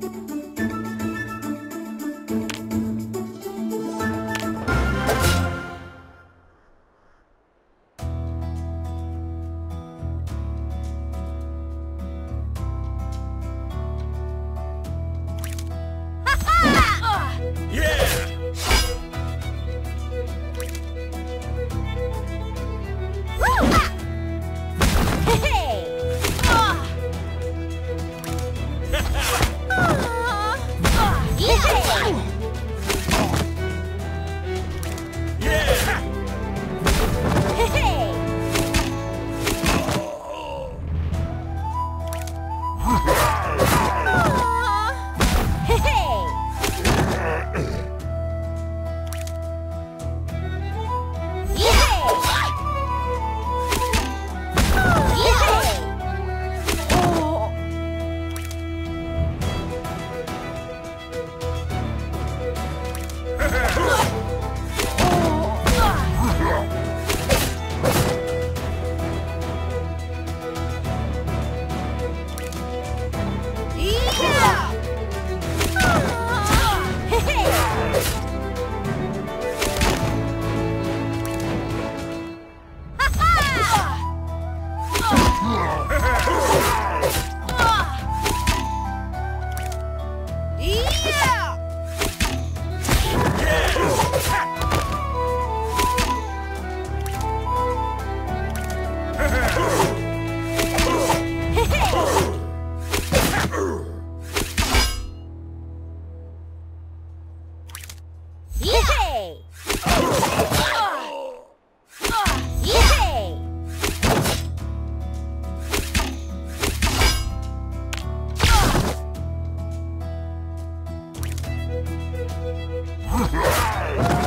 thank you Huh? Yay! Yeah.